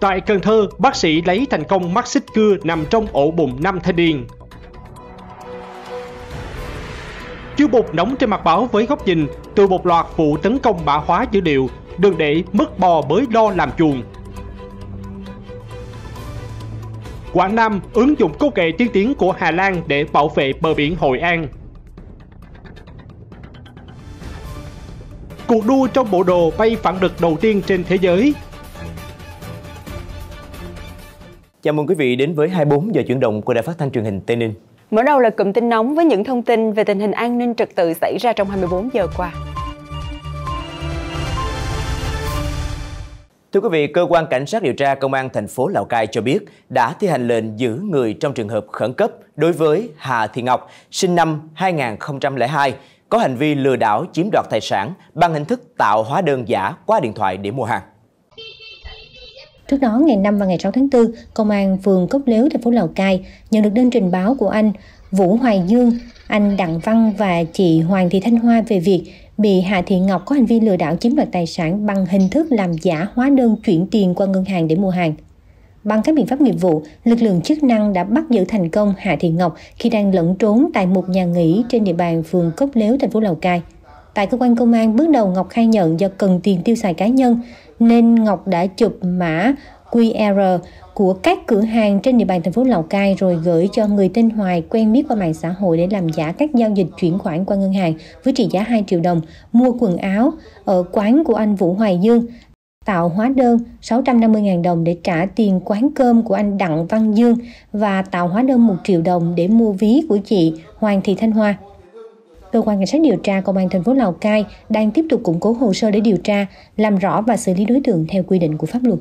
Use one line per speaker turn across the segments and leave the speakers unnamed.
Tại Cần Thơ, bác sĩ lấy thành công mắt xích cưa nằm trong ổ bụng năm thanh niên. Chú bột nóng trên mặt báo với góc nhìn từ một loạt vụ tấn công mã hóa dữ liệu, đừng để mất bò mới lo làm chuồng. Quảng Nam ứng dụng công nghệ tiên tiến của Hà Lan để bảo vệ bờ biển Hội An. Cuộc đua trong bộ đồ bay phản lực đầu tiên trên thế giới
Chào mừng quý vị đến với 24 giờ chuyển động của Đài Phát thanh Truyền hình Tây Ninh.
Mở đầu là cụm tin nóng với những thông tin về tình hình an ninh trật tự xảy ra trong 24 giờ qua.
Thưa quý vị, cơ quan cảnh sát điều tra công an thành phố Lào Cai cho biết đã thi hành lệnh giữ người trong trường hợp khẩn cấp đối với Hà Thị Ngọc, sinh năm 2002, có hành vi lừa đảo chiếm đoạt tài sản bằng hình thức tạo hóa đơn giả qua điện thoại để mua hàng.
Trước đó, ngày 5 và ngày 6 tháng 4, Công an phường Cốc Lếu, thành phố Lào Cai nhận được đơn trình báo của anh Vũ Hoài Dương, anh Đặng Văn và chị Hoàng Thị Thanh Hoa về việc bị Hạ Thị Ngọc có hành vi lừa đảo chiếm đoạt tài sản bằng hình thức làm giả hóa đơn chuyển tiền qua ngân hàng để mua hàng. Bằng các biện pháp nghiệp vụ, lực lượng chức năng đã bắt giữ thành công Hạ Thị Ngọc khi đang lẫn trốn tại một nhà nghỉ trên địa bàn phường Cốc Lếu, thành phố Lào Cai. Tại cơ quan công an, bước đầu Ngọc khai nhận do cần tiền tiêu xài cá nhân nên Ngọc đã chụp mã QR của các cửa hàng trên địa bàn thành phố Lào Cai rồi gửi cho người tên Hoài quen biết qua mạng xã hội để làm giả các giao dịch chuyển khoản qua ngân hàng với trị giá 2 triệu đồng, mua quần áo ở quán của anh Vũ Hoài Dương, tạo hóa đơn 650.000 đồng để trả tiền quán cơm của anh Đặng Văn Dương và tạo hóa đơn 1 triệu đồng để mua ví của chị Hoàng Thị Thanh Hoa. Cơ quan cảnh sát điều tra công an thành phố Lào Cai đang tiếp tục củng cố hồ sơ để điều tra, làm rõ và xử lý đối tượng theo quy định của pháp luật.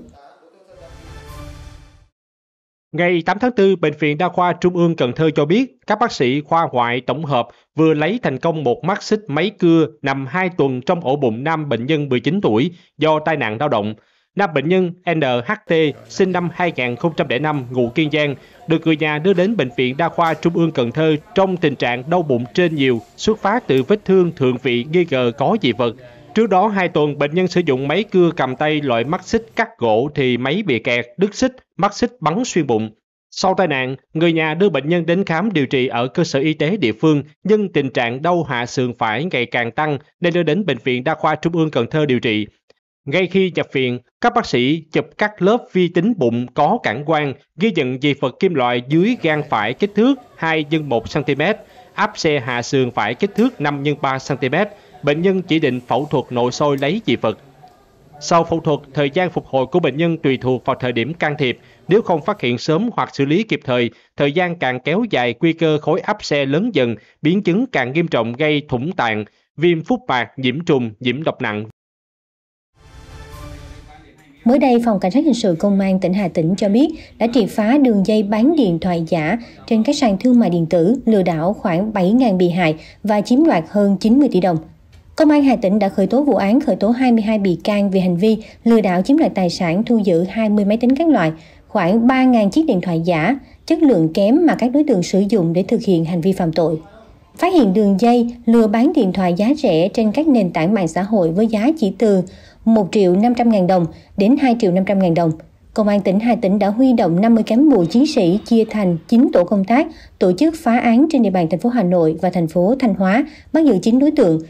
Ngày 8 tháng 4, Bệnh viện Đa khoa Trung ương Cần Thơ cho biết các bác sĩ khoa ngoại tổng hợp vừa lấy thành công một mắt xích máy cưa nằm 2 tuần trong ổ bụng nam bệnh nhân 19 tuổi do tai nạn lao động. Nam bệnh nhân NHT sinh năm 2005 ngụ Kiên Giang được người nhà đưa đến Bệnh viện Đa khoa Trung ương Cần Thơ trong tình trạng đau bụng trên nhiều, xuất phát từ vết thương thượng vị nghi ngờ có dị vật. Trước đó 2 tuần, bệnh nhân sử dụng máy cưa cầm tay loại mắt xích cắt gỗ thì máy bị kẹt, đứt xích, mắt xích bắn xuyên bụng. Sau tai nạn, người nhà đưa bệnh nhân đến khám điều trị ở cơ sở y tế địa phương, nhưng tình trạng đau hạ sườn phải ngày càng tăng nên đưa đến Bệnh viện Đa khoa Trung ương Cần Thơ điều trị. Ngay khi nhập viện, các bác sĩ chụp các lớp vi tính bụng có cản quang, ghi nhận dị vật kim loại dưới gan phải kích thước 2 x 1 cm, áp xe hạ sườn phải kích thước 5 x 3 cm, bệnh nhân chỉ định phẫu thuật nội soi lấy dị vật. Sau phẫu thuật, thời gian phục hồi của bệnh nhân tùy thuộc vào thời điểm can thiệp. Nếu không phát hiện sớm hoặc xử lý kịp thời, thời gian càng kéo dài nguy cơ khối áp xe lớn dần, biến chứng càng nghiêm trọng gây thủng tạng, viêm phúc mạc, nhiễm trùng, nhiễm độc nặng.
Mới đây, Phòng Cảnh sát Hình sự Công an tỉnh Hà Tĩnh cho biết đã triệt phá đường dây bán điện thoại giả trên các sàn thương mại điện tử, lừa đảo khoảng 7.000 bị hại và chiếm đoạt hơn 90 tỷ đồng. Công an Hà Tĩnh đã khởi tố vụ án khởi tố 22 bị can về hành vi lừa đảo chiếm đoạt tài sản thu giữ 20 máy tính các loại, khoảng 3.000 chiếc điện thoại giả, chất lượng kém mà các đối tượng sử dụng để thực hiện hành vi phạm tội. Phát hiện đường dây lừa bán điện thoại giá rẻ trên các nền tảng mạng xã hội với giá chỉ từ 1 triệu 500 ngàn đồng đến 2 triệu 500 ngàn đồng. Công an tỉnh Hà Tĩnh đã huy động 50 cán bộ chiến sĩ chia thành 9 tổ công tác tổ chức phá án trên địa bàn thành phố Hà Nội và thành phố Thanh Hóa, bắt giữ 9 đối tượng,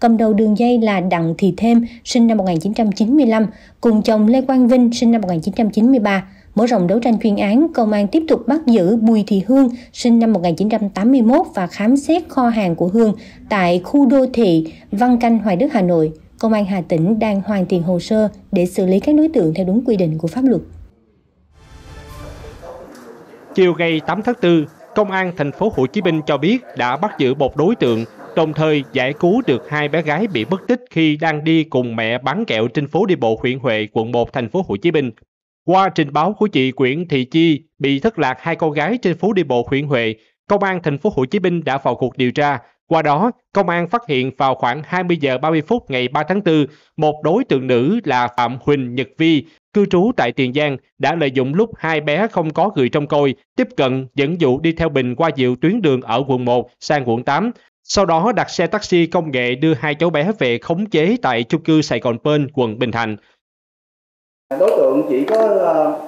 Cầm đầu đường dây là Đặng Thị Thêm, sinh năm 1995, cùng chồng Lê Quang Vinh, sinh năm 1993. Mở rộng đấu tranh chuyên án, công an tiếp tục bắt giữ Bùi Thị Hương, sinh năm 1981 và khám xét kho hàng của Hương tại khu đô thị Văn Canh, Hoài Đức, Hà Nội. Công an Hà Tĩnh đang hoàn thiện hồ sơ để xử lý các đối tượng theo đúng quy định của pháp luật.
Chiều ngày 8 tháng 4, Công an thành phố Hồ Chí Minh cho biết đã bắt giữ một đối tượng đồng thời giải cứu được hai bé gái bị mất tích khi đang đi cùng mẹ bán kẹo trên phố đi bộ huyện Huệ, quận 1, thành phố Hồ Chí Minh. Qua trình báo của chị Nguyễn Thị Chi bị thất lạc hai con gái trên phố đi bộ huyện Huệ, Công an thành phố Hồ Chí Minh đã vào cuộc điều tra. Qua đó, công an phát hiện vào khoảng 20 giờ 30 phút ngày 3 tháng 4, một đối tượng nữ là Phạm Huỳnh Nhật Vi, cư trú tại Tiền Giang, đã lợi dụng lúc hai bé không có người trông coi, tiếp cận dẫn dụ đi theo Bình qua diệu tuyến đường ở quận 1 sang quận 8, sau đó đặt xe taxi công nghệ đưa hai cháu bé về khống chế tại chung cư Sài Gòn Pên, quận Bình Thạnh.
Đối tượng chỉ có ờ,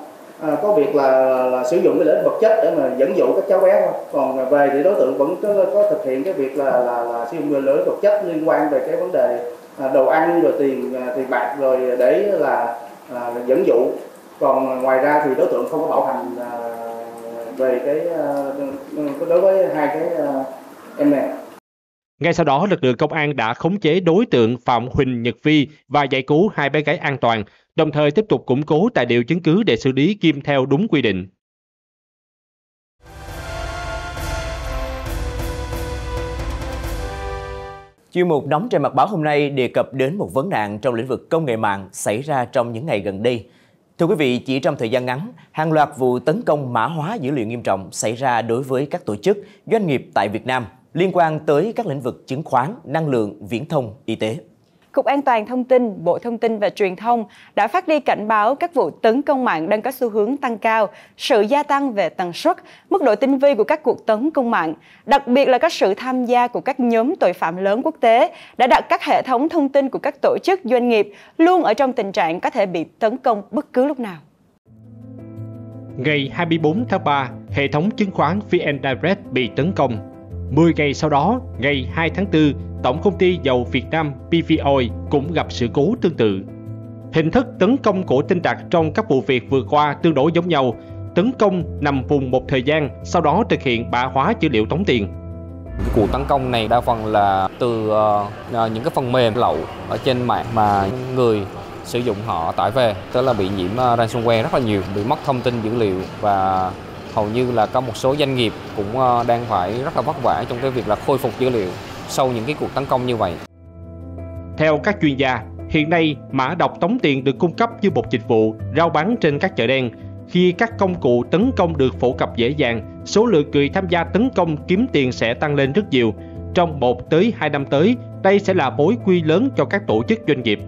à, có việc là, là sử dụng cái lợi ích vật chất để mà dẫn dụ các cháu bé thôi. Còn về thì đối tượng vẫn có, có thực hiện cái việc là là, là sử dụng lợi ích vật chất liên quan về cái vấn đề à, đồ ăn rồi tiền à, tiền bạc rồi để là à, dẫn dụ. Còn ngoài ra thì đối tượng không có bảo hành à, về cái à, đối với hai cái à, em này
ngay sau đó, lực lượng công an đã khống chế đối tượng Phạm Huỳnh Nhật Vi và giải cứu hai bé gái an toàn, đồng thời tiếp tục củng cố tài liệu chứng cứ để xử lý Kim theo đúng quy định.
Chuyên mục nóng trên mặt báo hôm nay đề cập đến một vấn nạn trong lĩnh vực công nghệ mạng xảy ra trong những ngày gần đây. Thưa quý vị, chỉ trong thời gian ngắn, hàng loạt vụ tấn công mã hóa dữ liệu nghiêm trọng xảy ra đối với các tổ chức, doanh nghiệp tại Việt Nam liên quan tới các lĩnh vực chứng khoán, năng lượng, viễn thông, y tế.
Cục An toàn Thông tin, Bộ Thông tin và Truyền thông đã phát đi cảnh báo các vụ tấn công mạng đang có xu hướng tăng cao, sự gia tăng về tần suất, mức độ tinh vi của các cuộc tấn công mạng, đặc biệt là các sự tham gia của các nhóm tội phạm lớn quốc tế đã đặt các hệ thống thông tin của các tổ chức doanh nghiệp luôn ở trong tình trạng có thể bị tấn công bất cứ lúc nào.
Ngày 24 tháng 3, hệ thống chứng khoán VN Direct bị tấn công 10 ngày sau đó, ngày 2 tháng 4, Tổng công ty dầu Việt Nam PVOI cũng gặp sự cố tương tự. Hình thức tấn công của tin tặc trong các vụ việc vừa qua tương đối giống nhau, tấn công nằm vùng một thời gian, sau đó thực hiện bạ hóa dữ liệu tống tiền.
Cái cuộc tấn công này đa phần là từ uh, những cái phần mềm lậu ở trên mạng mà người sử dụng họ tải về, tức là bị nhiễm ờ, ransomware rất là nhiều, bị mất thông tin dữ liệu và hầu như là có một số doanh nghiệp cũng ờ, đang phải rất là vất vả trong cái việc là khôi phục dữ liệu sau những cái cuộc tấn công như vậy.
Theo các chuyên gia, hiện nay mã độc tống tiền được cung cấp như một dịch vụ rao bán trên các chợ đen. Khi các công cụ tấn công được phổ cập dễ dàng, số lượng người tham gia tấn công kiếm tiền sẽ tăng lên rất nhiều. Trong 1 tới 2 năm tới, đây sẽ là mối quy lớn cho các tổ chức doanh nghiệp.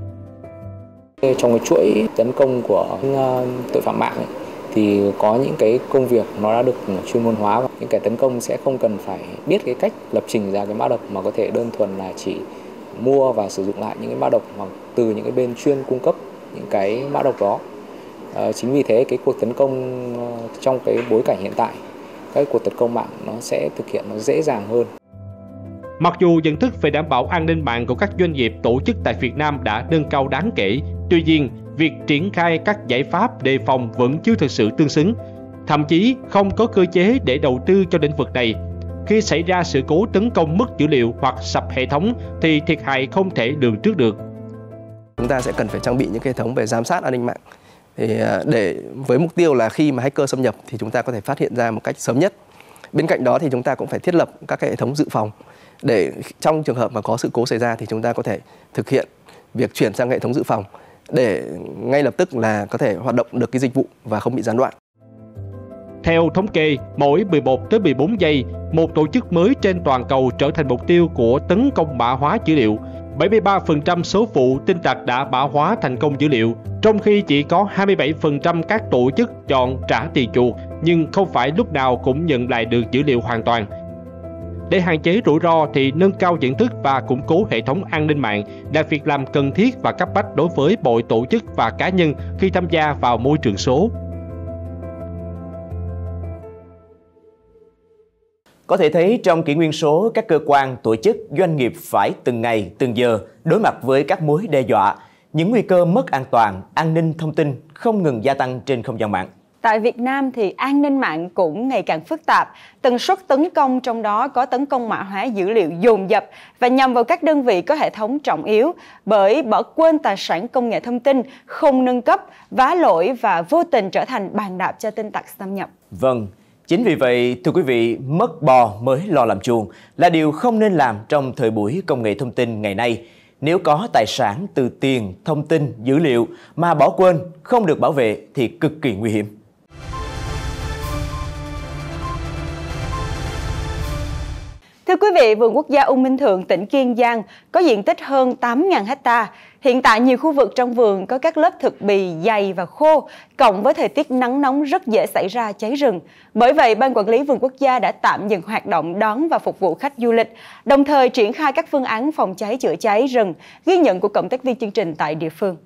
Trong cái chuỗi tấn công của ờ, tội phạm mạng ấy, thì có những cái công việc nó đã được chuyên môn hóa và những kẻ tấn công sẽ không cần phải biết cái cách lập trình ra cái mã độc mà có thể đơn thuần là chỉ mua và sử dụng lại những cái mã độc hoặc từ những cái bên chuyên cung cấp những cái mã độc đó. À, chính vì thế cái cuộc tấn công ờ, trong cái bối cảnh hiện tại các cuộc tấn công mạng nó sẽ thực hiện nó dễ dàng hơn.
Mặc dù nhận thức về đảm bảo an ninh mạng của các doanh nghiệp tổ chức tại Việt Nam đã nâng cao đáng kể, tuy nhiên việc triển khai các giải pháp đề phòng vẫn chưa thực sự tương xứng, thậm chí không có cơ chế để đầu tư cho lĩnh vực này. Khi xảy ra sự cố tấn công mất dữ liệu hoặc sập hệ thống thì thiệt hại không thể lường trước được.
Chúng ta sẽ cần phải trang bị những hệ thống về giám sát an ninh mạng thì à, để với mục tiêu là khi mà hacker xâm nhập thì chúng ta có thể phát hiện ra một cách sớm nhất. Bên cạnh đó thì chúng ta cũng phải thiết lập các hệ thống dự phòng để trong trường hợp mà có sự cố xảy ra thì chúng ta có thể thực hiện việc chuyển sang hệ thống dự phòng để ngay lập tức là có thể hoạt động được cái dịch vụ và không bị gián đoạn.
Theo thống kê, mỗi 11 tới 14 giây, một tổ chức mới trên toàn cầu trở thành mục tiêu của tấn công mã hóa dữ liệu. 73% số vụ tin tặc đã mã hóa thành công dữ liệu, trong khi chỉ có 27% các tổ chức chọn trả tiền chuộc, nhưng không phải lúc nào cũng nhận lại được dữ liệu hoàn toàn. Để hạn chế rủi ro thì nâng cao nhận thức và củng cố hệ thống an ninh mạng là việc làm cần thiết và cấp bách đối với mọi tổ chức và cá nhân khi tham gia vào môi trường số.
Có thể thấy trong kỷ nguyên số, các cơ quan, tổ chức, doanh nghiệp phải từng ngày, từng giờ đối mặt với các mối đe dọa, những nguy cơ mất an toàn, an ninh thông tin không ngừng gia tăng trên không gian mạng.
Tại Việt Nam thì an ninh mạng cũng ngày càng phức tạp, tần suất tấn công trong đó có tấn công mã hóa dữ liệu dồn dập và nhằm vào các đơn vị có hệ thống trọng yếu bởi bỏ quên tài sản công nghệ thông tin, không nâng cấp, vá lỗi và vô tình trở thành bàn đạp cho tin tặc xâm nhập.
Vâng, Chính vì vậy, thưa quý vị, mất bò mới lo làm chuồng là điều không nên làm trong thời buổi công nghệ thông tin ngày nay. Nếu có tài sản từ tiền, thông tin, dữ liệu mà bỏ quên, không được bảo vệ thì cực kỳ nguy hiểm.
Thưa quý vị, vườn quốc gia U Minh Thượng, tỉnh Kiên Giang có diện tích hơn 8.000 hecta. Hiện tại nhiều khu vực trong vườn có các lớp thực bì dày và khô, cộng với thời tiết nắng nóng rất dễ xảy ra cháy rừng. Bởi vậy, Ban Quản lý Vườn Quốc gia đã tạm dừng hoạt động đón và phục vụ khách du lịch, đồng thời triển khai các phương án phòng cháy chữa cháy rừng, ghi nhận của cộng tác viên chương trình tại địa phương.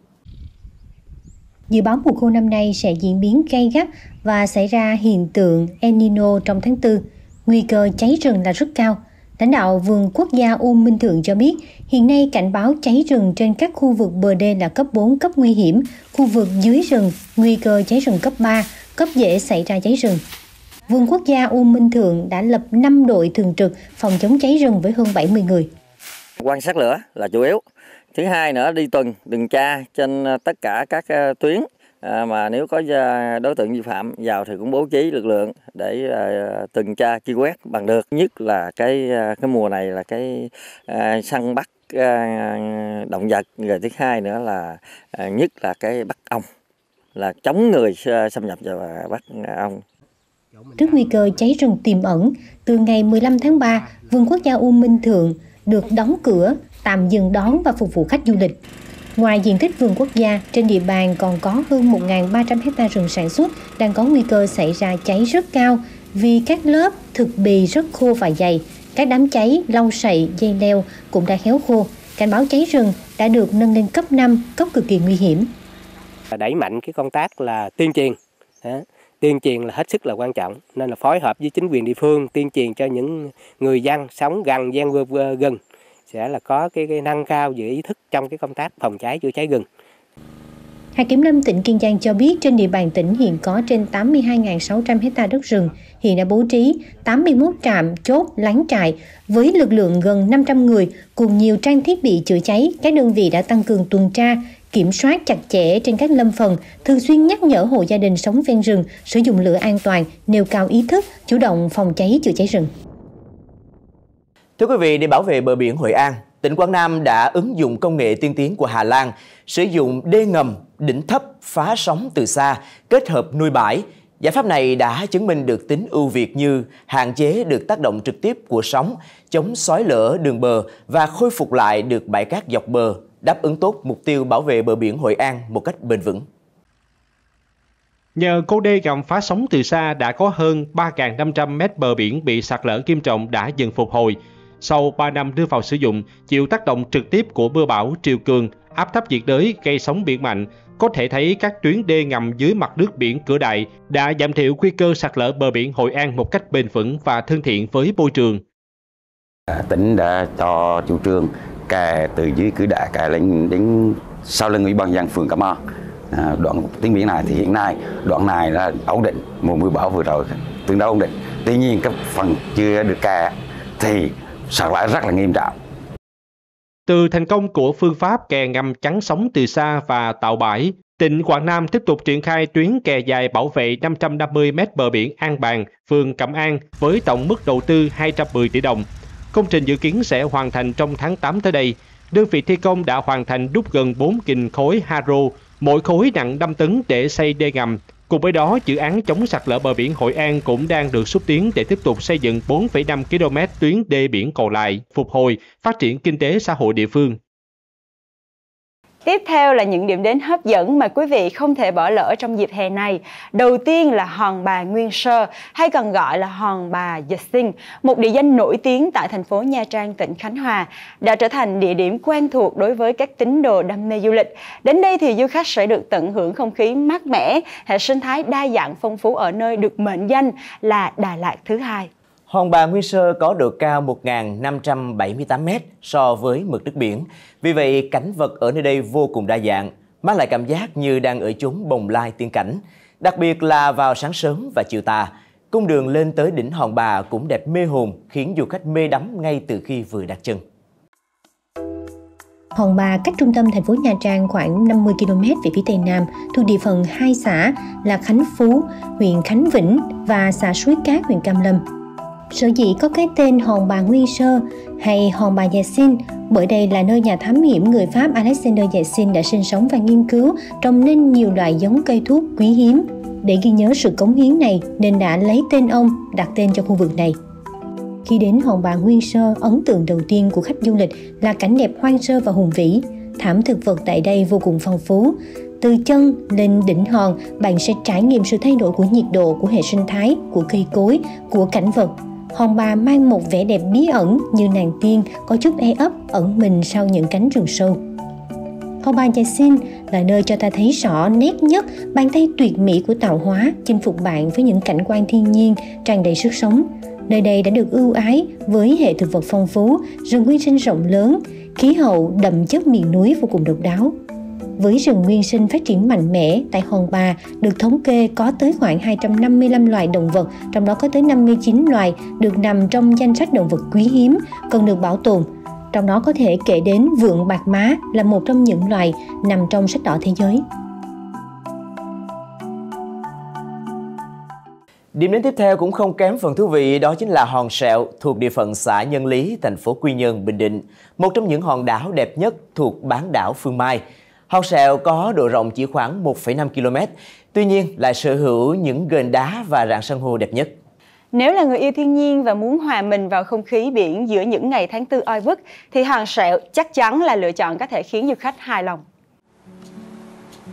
Dự báo mùa khô năm nay sẽ diễn biến gay gắt và xảy ra hiện tượng El Nino trong tháng 4. Nguy cơ cháy rừng là rất cao. Lãnh đạo Vườn Quốc gia U Minh Thượng cho biết, hiện nay cảnh báo cháy rừng trên các khu vực bờ đê là cấp 4 cấp nguy hiểm, khu vực dưới rừng nguy cơ cháy rừng cấp 3, cấp dễ xảy ra cháy rừng. Vườn Quốc gia U Minh Thượng đã lập 5 đội thường trực phòng chống cháy rừng với hơn 70 người.
Quan sát lửa là chủ yếu. Thứ hai nữa đi tuần, tuần tra trên ờ, tất cả các ờ, tuyến À, mà nếu có à, đối tượng vi phạm vào thì cũng bố trí lực lượng để à, tuần tra truy quét bằng được. Nhất là cái à, cái mùa này là cái à, săn bắt à, động vật. Rồi thứ hai nữa là à, nhất là cái bắt ong là chống người à, xâm nhập vào bắt ong.
Trước nguy cơ cháy rừng tiềm ẩn, từ ngày 15 tháng 3, Vườn Quốc gia U Minh Thượng được đóng cửa, tạm dừng đón và phục vụ khách du lịch. Ngoài diện tích vườn quốc gia, trên địa bàn còn có hơn 1.300 hecta rừng sản xuất đang có nguy cơ xảy ra cháy rất cao vì các lớp thực bì rất khô và dày. Các đám cháy, lau sậy, dây leo cũng đã héo khô. Cảnh báo cháy rừng đã được nâng lên cấp 5, cấp cực kỳ nguy hiểm.
Đẩy mạnh cái công tác là tuyên truyền. Tuyên truyền là hết sức là quan trọng nên là phối hợp với chính quyền địa phương tuyên truyền cho những người dân sống gần gian gần sẽ là có cái, cái nâng cao về ý thức trong cái công tác phòng cháy chữa cháy rừng.
Hạt Kiểm lâm tỉnh Kiên Giang cho biết trên địa bàn tỉnh hiện có trên 82.600 hecta đất rừng, hiện đã bố trí 81 trạm chốt lán trại với lực lượng gần 500 người cùng nhiều trang thiết bị chữa cháy. Các đơn vị đã tăng cường tuần tra, kiểm soát chặt chẽ trên các lâm phần, thường xuyên nhắc nhở hộ gia đình sống ven rừng sử dụng lửa an toàn, nêu cao ý thức, chủ động phòng cháy chữa cháy rừng.
Thưa quý vị, để bảo vệ bờ biển Hội An, tỉnh Quảng Nam đã ứng dụng công nghệ tiên tiến của Hà Lan, sử dụng đê ngầm, đỉnh thấp, phá sóng từ xa, kết hợp nuôi bãi. Giải pháp này đã chứng minh được tính ưu việt như hạn chế được tác động trực tiếp của sóng, chống xói lở đường bờ và khôi phục lại được bãi cát dọc bờ, đáp ứng tốt mục tiêu bảo vệ bờ biển Hội An một cách bền vững.
Nhờ cô đê gầm phá sóng từ xa đã có hơn 3.500 mét bờ biển bị sạt lở nghiêm trọng đã dần phục hồi, sau 3 năm đưa vào sử dụng, chịu tác động trực tiếp của mưa bão, triều cường, áp thấp nhiệt đới gây sóng biển mạnh, có thể thấy các tuyến đê ngầm dưới mặt nước biển cửa đại đã giảm thiểu nguy cơ sạt lở bờ biển Hội An một cách bền vững và thân thiện với môi trường.
À, tỉnh đã cho chủ trương kè từ dưới cửa đại kè lên đến sau lưng ủy ban dân phường Cà Mau. À, đoạn tuyến biển này thì hiện nay đoạn này là ổn định mùa mưa bão vừa rồi tương đối ổn định. Tuy nhiên các phần chưa được kè thì sạt lở rất là nghiêm trọng.
Từ thành công của phương pháp kè ngầm chắn sóng từ xa và tạo bãi, tỉnh Quảng Nam tiếp tục triển khai tuyến kè dài bảo vệ 550 m bờ biển An Bàng, phường Cẩm An với tổng mức đầu tư 210 tỷ đồng. Công trình dự kiến sẽ hoàn thành trong tháng 8 tới đây. Đơn vị thi công đã hoàn thành đúc gần 4 kình khối haro, mỗi khối nặng 5 tấn để xây đê ngầm, Cùng với đó, dự án chống sạt lở bờ biển Hội An cũng đang được xúc tiến để tiếp tục xây dựng 4,5 km tuyến đê biển còn lại, phục hồi, phát triển kinh tế xã hội địa phương.
Tiếp theo là những điểm đến hấp dẫn mà quý vị không thể bỏ lỡ trong dịp hè này. Đầu tiên là Hòn Bà Nguyên Sơ, hay còn gọi là Hòn Bà Dịch Sinh, một địa danh nổi tiếng tại thành phố Nha Trang, tỉnh Khánh Hòa, đã trở thành địa điểm quen thuộc đối với các tín đồ đam mê du lịch. Đến đây thì du khách sẽ được tận hưởng không khí mát mẻ, hệ sinh thái đa dạng phong phú ở nơi được mệnh danh là Đà Lạt thứ hai.
Hòn Bà Nguyên Sơ có độ cao 1.578m so với mực nước biển. Vì vậy, cảnh vật ở nơi đây vô cùng đa dạng, mang lại cảm giác như đang ở chốn bồng lai tiên cảnh. Đặc biệt là vào sáng sớm và chiều tà, cung đường lên tới đỉnh Hòn Bà cũng đẹp mê hồn, khiến du khách mê đắm ngay từ khi vừa đặt chân.
Hòn Bà cách trung tâm thành phố Nha Trang khoảng 50 km về phía tây nam, thuộc địa phận hai xã là Khánh Phú, huyện Khánh Vĩnh và xã Suối Cát, huyện Cam Lâm. Sở dĩ có cái tên Hòn Bà Nguyên Sơ hay Hòn Bà dạ Yassin bởi đây là nơi nhà thám hiểm người Pháp Alexander dạ Yassin đã sinh sống và nghiên cứu trồng nên nhiều loại giống cây thuốc quý hiếm. Để ghi nhớ sự cống hiến này nên đã lấy tên ông đặt tên cho khu vực này. Khi đến Hòn Bà Nguyên Sơ, ấn tượng đầu tiên của khách du lịch là cảnh đẹp hoang sơ và hùng vĩ. Thảm thực vật tại đây vô cùng phong phú. Từ chân lên đỉnh hòn, bạn sẽ trải nghiệm sự thay đổi của nhiệt độ, của hệ sinh thái, của cây cối, của cảnh vật hòn bà mang một vẻ đẹp bí ẩn như nàng tiên có chút e ấp ẩn mình sau những cánh rừng sâu. Hòn bà dạ Kobayashi là nơi cho ta thấy rõ nét nhất bàn tay tuyệt mỹ của tạo hóa chinh phục bạn với những cảnh quan thiên nhiên tràn đầy sức sống. Nơi đây đã được ưu ái với hệ thực vật phong phú, rừng nguyên sinh rộng lớn, khí hậu đậm chất miền núi vô cùng độc đáo. Với rừng nguyên sinh phát triển mạnh mẽ tại Hòn Bà được thống kê có tới khoảng 255 loài động vật, trong đó có tới 59 loài được nằm trong danh sách động vật quý hiếm cần được bảo tồn. Trong đó có thể kể đến vượn bạc má là một trong những loài nằm trong sách đỏ thế giới.
Điểm đến tiếp theo cũng không kém phần thú vị đó chính là hòn sẹo thuộc địa phận xã Nhân Lý, thành phố Quy Nhơn, Bình Định. Một trong những hòn đảo đẹp nhất thuộc bán đảo Phương Mai. Hòn sẹo có độ rộng chỉ khoảng 1,5 km, tuy nhiên lại sở hữu những gền đá và rạn san hô đẹp nhất.
Nếu là người yêu thiên nhiên và muốn hòa mình vào không khí biển giữa những ngày tháng tư oi bức, thì hòn sẹo chắc chắn là lựa chọn có thể khiến du khách hài lòng.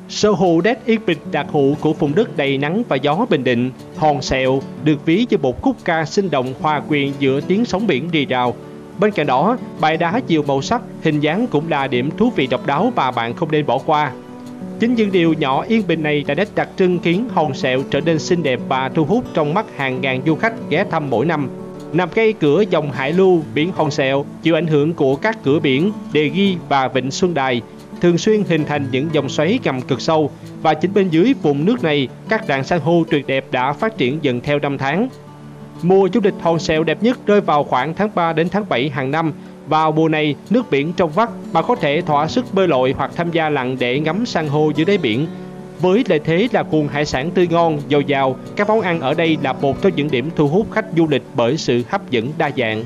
Sở hữu đất yên bình đặc hữu của vùng đất đầy nắng và gió Bình Định, Hòn Sẹo được ví như một khúc ca sinh động hòa quyện giữa tiếng sóng biển rì rào. Bên cạnh đó, bài đá nhiều màu sắc, hình dáng cũng là điểm thú vị độc đáo mà bạn không nên bỏ qua. Chính những điều nhỏ yên bình này là nét đặc trưng khiến Hòn Sẹo trở nên xinh đẹp và thu hút trong mắt hàng ngàn du khách ghé thăm mỗi năm. Nằm ngay cửa dòng hải lưu biển Hòn Sẹo chịu ảnh hưởng của các cửa biển Đề Ghi và Vịnh Xuân Đài thường xuyên hình thành những dòng xoáy ngầm cực sâu và chính bên dưới vùng nước này các rạn san hô tuyệt đẹp đã phát triển dần theo năm tháng. Mùa du lịch hòn sẹo đẹp nhất rơi vào khoảng tháng 3 đến tháng 7 hàng năm. Vào mùa này, nước biển trong vắt, bạn có thể thỏa sức bơi lội hoặc tham gia lặn để ngắm san hô dưới đáy biển. Với lợi thế là nguồn hải sản tươi ngon, dồi dào, các món ăn ở đây là một trong những điểm thu hút khách du lịch bởi sự hấp dẫn đa dạng.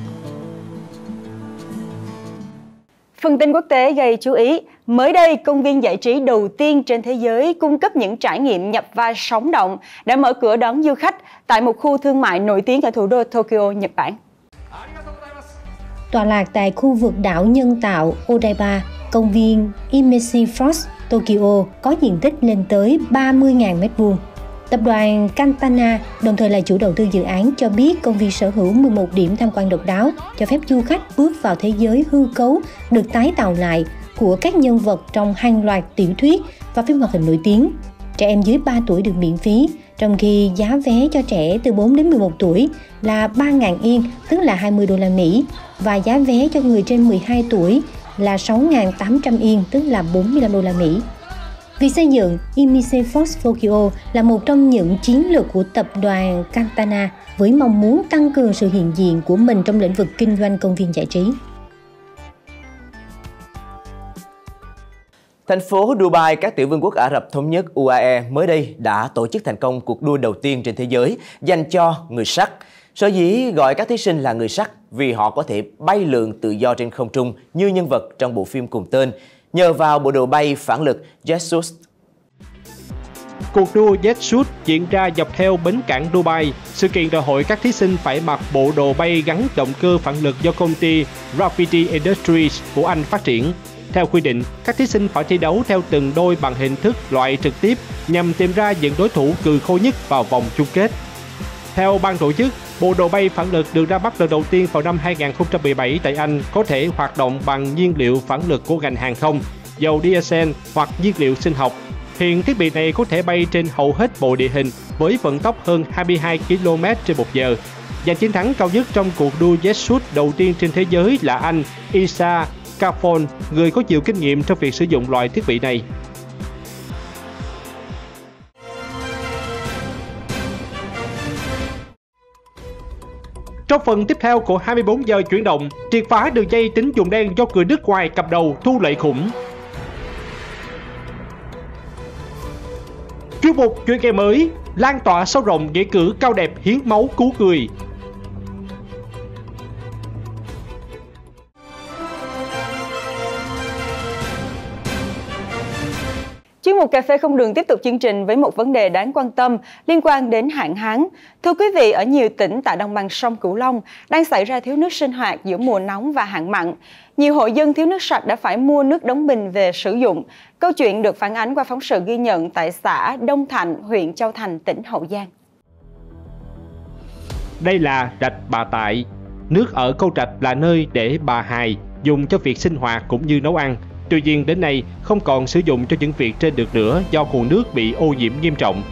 Phần tin quốc tế gây chú ý, mới đây công viên giải trí đầu tiên trên thế giới cung cấp những trải nghiệm nhập vai sống động đã mở cửa đón du khách tại một khu thương mại nổi tiếng ở thủ đô Tokyo, Nhật Bản.
Tọa lạc tại khu vực đảo nhân tạo Odaiba, công viên Immersive Frost Tokyo có diện tích lên tới 30.000 m2. Tập đoàn Cantana, đồng thời là chủ đầu tư dự án, cho biết công viên sở hữu 11 điểm tham quan độc đáo, cho phép du khách bước vào thế giới hư cấu được tái tạo lại của các nhân vật trong hàng loạt tiểu thuyết và phim hoạt hình nổi tiếng. Trẻ em dưới 3 tuổi được miễn phí, trong khi giá vé cho trẻ từ 4 đến 11 tuổi là 3.000 yên, tức là 20 đô la Mỹ, và giá vé cho người trên 12 tuổi là 6.800 yên, tức là 45 đô la Mỹ. Việc xây dựng Imise Fox là một trong những chiến lược của tập đoàn Cantana với mong muốn tăng cường sự hiện diện của mình trong lĩnh vực kinh doanh công viên giải trí.
Thành phố Dubai, các tiểu vương quốc Ả Rập Thống nhất UAE mới đây đã tổ chức thành công cuộc đua đầu tiên trên thế giới dành cho người sắt. Sở dĩ gọi các thí sinh là người sắt vì họ có thể bay lượn tự do trên không trung như nhân vật trong bộ phim cùng tên, nhờ vào bộ đồ bay phản lực JetSuit,
Cuộc đua Jet diễn ra dọc theo bến cảng Dubai. Sự kiện đòi hỏi các thí sinh phải mặc bộ đồ bay gắn động cơ phản lực do công ty Rafiti Industries của Anh phát triển. Theo quy định, các thí sinh phải thi đấu theo từng đôi bằng hình thức loại trực tiếp nhằm tìm ra những đối thủ cừ khôi nhất vào vòng chung kết. Theo ban tổ chức, bộ đồ bay phản lực được ra mắt lần đầu tiên vào năm 2017 tại Anh có thể hoạt động bằng nhiên liệu phản lực của ngành hàng không, dầu diesel hoặc nhiên liệu sinh học. Hiện thiết bị này có thể bay trên hầu hết bộ địa hình với vận tốc hơn 22 km trên một giờ. Giành chiến thắng cao nhất trong cuộc đua jet shoot đầu tiên trên thế giới là Anh Isa Carphone, người có nhiều kinh nghiệm trong việc sử dụng loại thiết bị này. Trong phần tiếp theo của 24 giờ chuyển động, triệt phá đường dây tính dụng đen do người nước ngoài cầm đầu thu lợi khủng. Chuyên mục chuyên nghe mới, lan tỏa sâu rộng nghĩa cử cao đẹp hiến máu cứu người,
mục Cà phê không đường tiếp tục chương trình với một vấn đề đáng quan tâm liên quan đến hạn hán. Thưa quý vị, ở nhiều tỉnh tại đồng bằng sông Cửu Long đang xảy ra thiếu nước sinh hoạt giữa mùa nóng và hạn mặn. Nhiều hộ dân thiếu nước sạch đã phải mua nước đóng bình về sử dụng. Câu chuyện được phản ánh qua phóng sự ghi nhận tại xã Đông Thạnh, huyện Châu Thành, tỉnh Hậu Giang.
Đây là rạch Bà Tại. Nước ở câu trạch là nơi để bà Hài dùng cho việc sinh hoạt cũng như nấu ăn. Tuy nhiên đến nay không còn sử dụng cho những việc trên được nữa do nguồn nước bị ô nhiễm nghiêm trọng.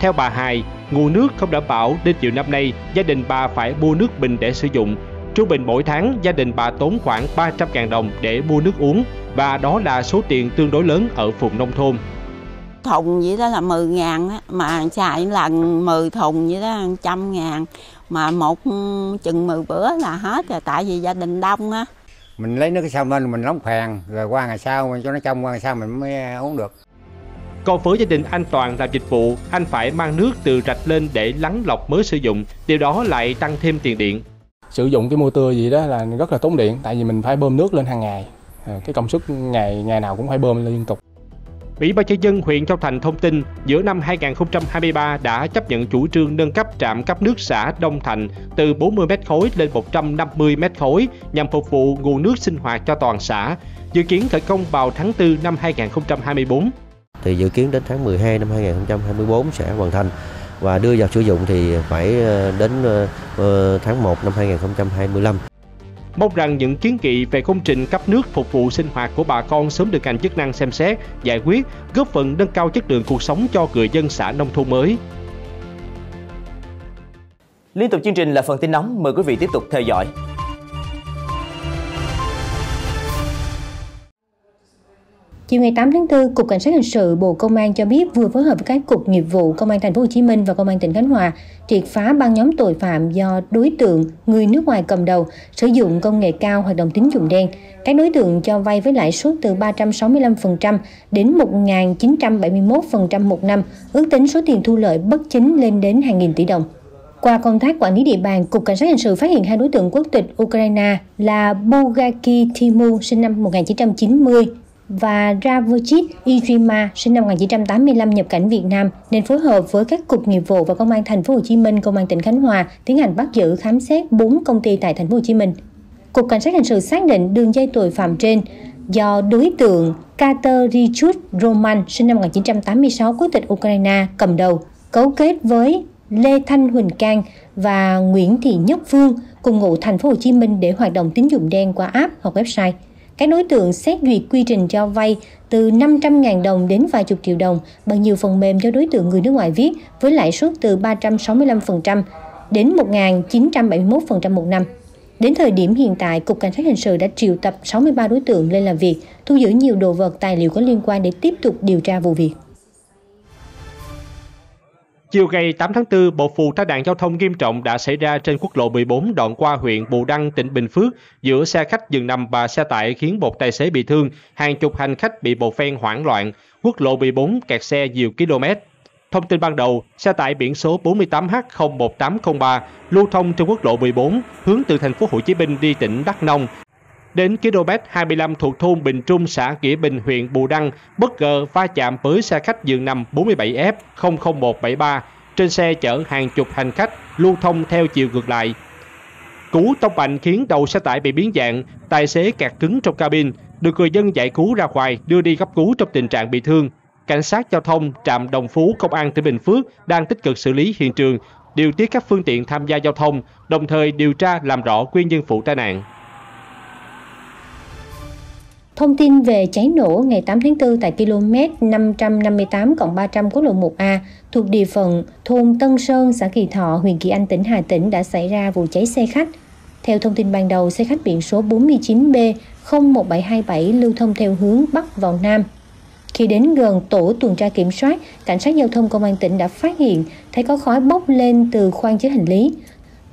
Theo bà Hai, nguồn nước không đảm bảo nên nhiều năm nay gia đình bà phải mua nước bình để sử dụng. Trung bình mỗi tháng gia đình bà tốn khoảng 300.000 đồng để mua nước uống và đó là số tiền tương đối lớn ở vùng nông thôn.
Thùng vậy đó là 10 ngàn mà xài lần 10 thùng vậy đó 100 ngàn mà một chừng 10 bữa là hết rồi tại vì gia đình đông á
mình lấy nước sông lên mình nóng phèn rồi qua ngày sau mình cho nó trong qua ngày sau mình mới uống được
còn với gia đình anh Toàn làm dịch vụ, anh phải mang nước từ rạch lên để lắng lọc mới sử dụng, điều đó lại tăng thêm tiền điện.
Sử dụng cái motor gì đó là rất là tốn điện, tại vì mình phải bơm nước lên hàng ngày. À, cái công suất ngày ngày nào cũng phải bơm lên liên tục.
Ủy ban nhân dân huyện Châu Thành thông tin, giữa năm 2023 đã chấp nhận chủ trương nâng cấp trạm cấp nước xã Đông Thành từ 40 m khối lên 150 m khối nhằm phục vụ nguồn nước sinh hoạt cho toàn xã, dự kiến khởi công vào tháng 4 năm 2024.
Thì dự kiến đến tháng 12 năm 2024 sẽ hoàn thành và đưa vào sử dụng thì phải ờ, đến ờ, ờ, tháng 1 năm 2025.
Mong rằng những kiến nghị về công trình cấp nước phục vụ sinh hoạt của bà con sớm được ngành chức năng xem xét, giải quyết, góp phần nâng cao chất lượng cuộc sống cho người dân xã nông thôn mới.
Liên tục chương trình là phần tin nóng, mời quý vị tiếp tục theo dõi.
Chiều ngày 8 tháng 4, Cục Cảnh sát hình sự Bộ Công an cho biết vừa phối hợp với các cục nghiệp vụ Công an Thành phố Hồ Chí Minh và Công an tỉnh Khánh Hòa triệt phá băng nhóm tội phạm do đối tượng người nước ngoài cầm đầu sử dụng công nghệ cao hoạt động tín dụng đen. Các đối tượng cho vay với lãi suất từ 365% đến 1.971% một năm, ước tính số tiền thu lợi bất chính lên đến hàng nghìn tỷ đồng. Qua công tác quản lý địa bàn, Cục Cảnh sát Hình sự phát hiện hai đối tượng quốc tịch Ukraine là bugaki Timu sinh năm 1990 và Ravojit Irima sinh năm 1985 nhập cảnh Việt Nam nên phối hợp với các cục nghiệp vụ và công an thành phố Hồ Chí Minh, công an tỉnh Khánh Hòa tiến hành bắt giữ khám xét 4 công ty tại thành phố Hồ Chí Minh. Cục cảnh sát hình sự xác định đường dây tội phạm trên do đối tượng Kater Richard Roman sinh năm 1986 quốc tịch Ukraine cầm đầu, cấu kết với Lê Thanh Huỳnh Cang và Nguyễn Thị Nhất Phương cùng ngụ thành phố Hồ Chí Minh để hoạt động tín dụng đen qua app hoặc website. Các đối tượng xét duyệt quy trình cho vay từ 500.000 đồng đến vài chục triệu đồng bằng nhiều phần mềm cho đối tượng người nước ngoài viết với lãi suất từ 365% đến 1.971% một năm. Đến thời điểm hiện tại, Cục Cảnh sát Hình sự đã triệu tập 63 đối tượng lên làm việc, thu giữ nhiều đồ vật tài liệu có liên quan để tiếp tục điều tra vụ việc.
Chiều ngày 8 tháng 4, một vụ tai nạn giao thông nghiêm trọng đã xảy ra trên quốc lộ 14 đoạn qua huyện Bù Đăng, tỉnh Bình Phước giữa xe khách dừng nằm và xe tải khiến một tài xế bị thương, hàng chục hành khách bị bộ phen hoảng loạn. Quốc lộ 14 kẹt xe nhiều km. Thông tin ban đầu, xe tải biển số 48H01803 lưu thông trên quốc lộ 14 hướng từ thành phố Hồ Chí Minh đi tỉnh Đắk Nông Đến km 25 thuộc thôn Bình Trung, xã Nghĩa Bình, huyện Bù Đăng, bất ngờ va chạm với xe khách giường nằm 47F 00173. Trên xe chở hàng chục hành khách lưu thông theo chiều ngược lại. Cú tông mạnh khiến đầu xe tải bị biến dạng, tài xế kẹt cứng trong cabin, được người dân giải cứu ra ngoài đưa đi cấp cứu trong tình trạng bị thương. Cảnh sát giao thông trạm Đồng Phú Công an tỉnh Bình Phước đang tích cực xử lý hiện trường, điều tiết các phương tiện tham gia giao thông, đồng thời điều tra làm rõ nguyên nhân vụ tai nạn.
Thông tin về cháy nổ ngày 8 tháng 4 tại km 558 300 quốc lộ 1A thuộc địa phận thôn Tân Sơn, xã Kỳ Thọ, huyện Kỳ Anh, tỉnh Hà Tĩnh đã xảy ra vụ cháy xe khách. Theo thông tin ban đầu, xe khách biển số 49B 01727 lưu thông theo hướng Bắc vào Nam. Khi đến gần tổ tuần tra kiểm soát, cảnh sát giao thông công an tỉnh đã phát hiện thấy có khói bốc lên từ khoang chứa hành lý.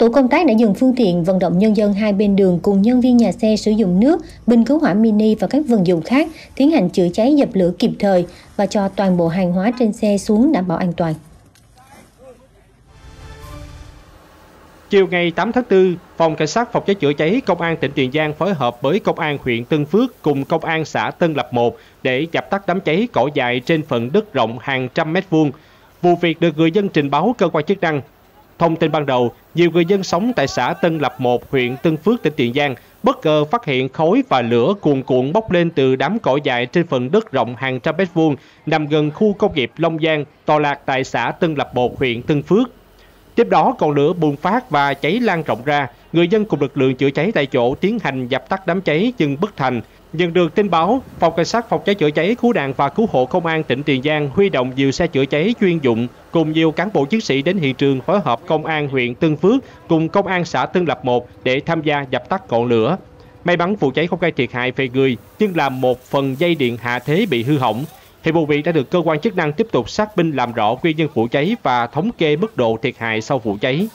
Tổ công tác đã dừng phương tiện vận động nhân dân hai bên đường cùng nhân viên nhà xe sử dụng nước, bình cứu hỏa mini và các vật dụng khác tiến hành chữa cháy dập lửa kịp thời và cho toàn bộ hàng hóa trên xe xuống đảm bảo an toàn.
Chiều ngày 8 tháng 4, Phòng Cảnh sát Phòng cháy chữa cháy Công an tỉnh Tiền Giang phối hợp với Công an huyện Tân Phước cùng Công an xã Tân Lập 1 để dập tắt đám cháy cỏ dại trên phần đất rộng hàng trăm mét vuông. Vụ việc được người dân trình báo cơ quan chức năng. Thông tin ban đầu, nhiều người dân sống tại xã Tân Lập 1, huyện Tân Phước, tỉnh Tiền Giang bất ngờ phát hiện khói và lửa cuồn cuộn bốc lên từ đám cỏ dại trên phần đất rộng hàng trăm mét vuông nằm gần khu công nghiệp Long Giang, tọa lạc tại xã Tân Lập 1, huyện Tân Phước. Tiếp đó, còn lửa bùng phát và cháy lan rộng ra. Người dân cùng lực lượng chữa cháy tại chỗ tiến hành dập tắt đám cháy nhưng bất thành. Nhận được tin báo, Phòng Cảnh sát Phòng cháy chữa cháy, cứu nạn và cứu hộ Công an tỉnh Tiền Giang huy động nhiều xe chữa cháy chuyên dụng cùng nhiều cán bộ chiến sĩ đến hiện trường phối hợp Công an huyện Tân Phước cùng Công an xã Tân Lập 1 để tham gia dập tắt ngọn lửa. May mắn vụ cháy không gây thiệt hại về người, nhưng làm một phần dây điện hạ thế bị hư hỏng. Hiện vụ việc đã được cơ quan chức năng tiếp tục xác minh làm rõ nguyên nhân vụ cháy và thống kê mức độ thiệt hại sau vụ cháy.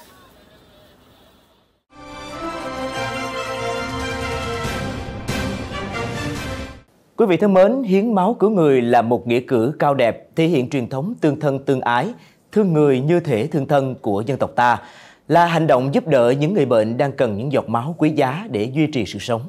Quý vị thân mến, hiến máu cứu người là một nghĩa cử cao đẹp, thể hiện truyền thống tương thân tương ái, thương người như thể thương thân của dân tộc ta, là hành động giúp đỡ những người bệnh đang cần những giọt máu quý giá để duy trì sự sống.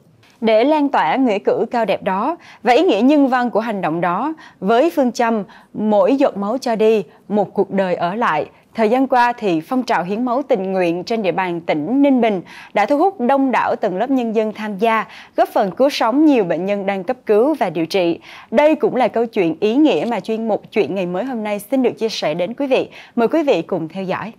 Để lan tỏa nghĩa cử cao đẹp đó và ý nghĩa nhân văn của hành động đó, với phương châm mỗi giọt máu cho đi, một cuộc đời ở lại, Thời gian qua thì phong trào hiến máu tình nguyện trên địa bàn tỉnh Ninh Bình đã thu hút đông đảo tầng lớp nhân dân tham gia, góp phần cứu sống nhiều bệnh nhân đang cấp cứu và điều trị. Đây cũng là câu chuyện ý nghĩa mà chuyên mục Chuyện ngày mới hôm nay xin được chia sẻ đến quý vị. Mời quý vị cùng theo dõi.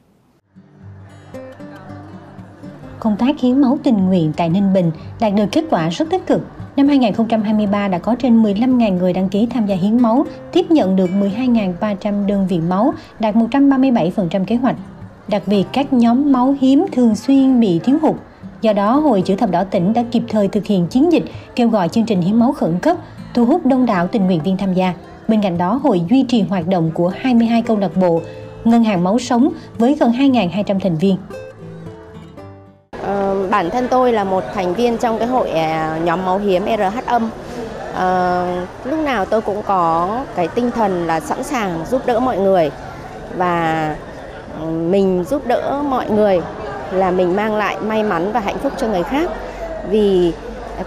Công tác hiến máu tình nguyện tại Ninh Bình đạt được kết quả rất tích cực Năm 2023 đã có trên 15.000 người đăng ký tham gia hiến máu, tiếp nhận được 12.300 đơn vị máu, đạt 137% kế hoạch. Đặc biệt, các nhóm máu hiếm thường xuyên bị thiếu hụt. Do đó, Hội Chữ Thập Đỏ tỉnh đã kịp thời thực hiện chiến dịch kêu gọi chương trình hiến máu khẩn cấp, thu hút đông đảo tình nguyện viên tham gia. Bên cạnh đó, hội duy trì hoạt động của 22 câu lạc bộ, ngân hàng máu sống với gần 2.200 thành viên.
Bản thân tôi là một thành viên trong cái hội à, nhóm máu hiếm RH âm. À, lúc nào tôi cũng có cái tinh thần là sẵn sàng giúp đỡ mọi người và ừ, mình giúp đỡ mọi người là mình mang lại may mắn và hạnh phúc cho người khác vì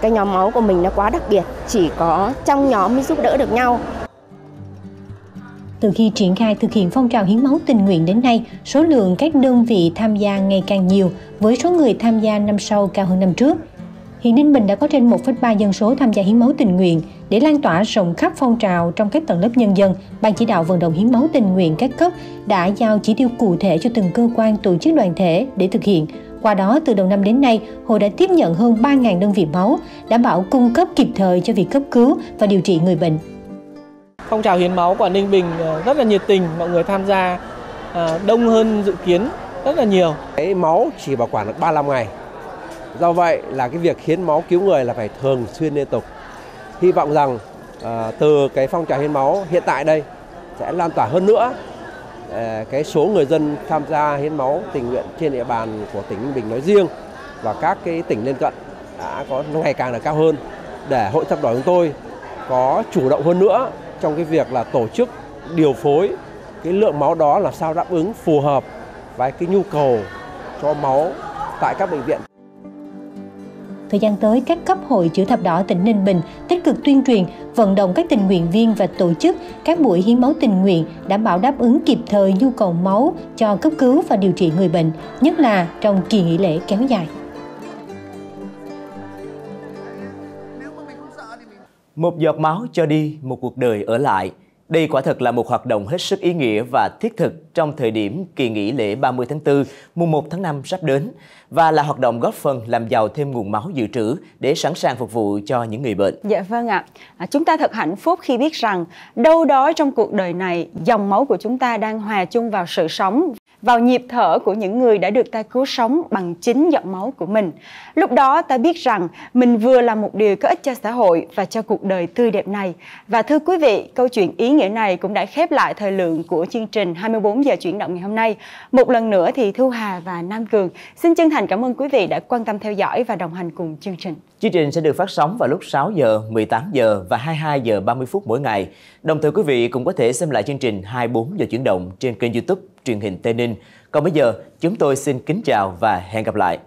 cái nhóm máu của mình nó quá đặc biệt chỉ có trong nhóm mới giúp đỡ được nhau
từ khi triển khai thực hiện phong trào hiến máu tình nguyện đến nay, số lượng các đơn vị tham gia ngày càng nhiều, với số người tham gia năm sau cao hơn năm trước. Hiện Ninh Bình đã có trên 1,3 dân số tham gia hiến máu tình nguyện để lan tỏa rộng khắp phong trào trong các tầng lớp nhân dân. Ban chỉ đạo vận động hiến máu tình nguyện các cấp đã giao chỉ tiêu cụ thể cho từng cơ quan tổ chức đoàn thể để thực hiện. Qua đó, từ đầu năm đến nay, hội đã tiếp nhận hơn 3.000 đơn vị máu, đảm bảo cung cấp kịp thời cho việc cấp cứu và điều trị người bệnh.
Phong trào hiến máu của Ninh Bình ờ, rất là nhiệt tình, mọi người tham gia ờ, đông hơn dự kiến rất là nhiều.
Cái máu chỉ bảo quản được 35 ngày. Do vậy là cái việc hiến máu cứu người là phải thường xuyên liên tục. Hy vọng rằng ờ, từ cái phong trào hiến máu hiện tại đây sẽ lan tỏa hơn nữa cái số người dân tham gia hiến máu tình nguyện trên địa bàn của tỉnh Ninh Bình nói riêng và các cái tỉnh lân cận đã có ngày càng là cao hơn để hội thập đỏ chúng tôi có chủ động hơn nữa trong cái việc là tổ chức điều phối cái lượng máu đó là sao đáp ứng phù hợp với cái nhu cầu cho máu tại các bệnh viện.
Thời gian tới, các cấp hội chữ thập đỏ tỉnh Ninh Bình tích cực tuyên truyền, vận động các tình nguyện viên và tổ chức các buổi hiến máu tình nguyện đảm bảo đáp ứng kịp thời nhu cầu máu cho cấp cứu và điều trị người bệnh, nhất là trong kỳ nghỉ lễ kéo dài.
Một giọt máu cho đi, một cuộc đời ở lại. Đây quả thật là một hoạt động hết sức ý nghĩa và thiết thực trong thời điểm kỳ nghỉ lễ 30 tháng 4, mùng 1 tháng 5 sắp đến và là hoạt động góp phần làm giàu thêm nguồn máu dự trữ để sẵn sàng phục vụ cho những người bệnh.
Dạ vâng ạ. À, chúng ta thật hạnh phúc khi biết rằng đâu đó trong cuộc đời này, dòng máu của chúng ta đang hòa chung vào sự sống vào nhịp thở của những người đã được ta cứu sống bằng chính giọt máu của mình. Lúc đó ta biết rằng mình vừa làm một điều có ích cho xã hội và cho cuộc đời tươi đẹp này. Và thưa quý vị, câu chuyện ý nghĩa này cũng đã khép lại thời lượng của chương trình 24 giờ chuyển động ngày hôm nay. Một lần nữa thì Thu Hà và Nam Cường xin chân thành cảm ơn quý vị đã quan tâm theo dõi và đồng hành cùng chương trình.
Chương trình sẽ được phát sóng vào lúc 6 giờ, 18 giờ và 22 giờ 30 phút mỗi ngày. Đồng thời quý vị cũng có thể xem lại chương trình 24 giờ chuyển động trên kênh YouTube truyền hình Tây Ninh. Còn bây giờ, chúng tôi xin kính chào và hẹn gặp lại.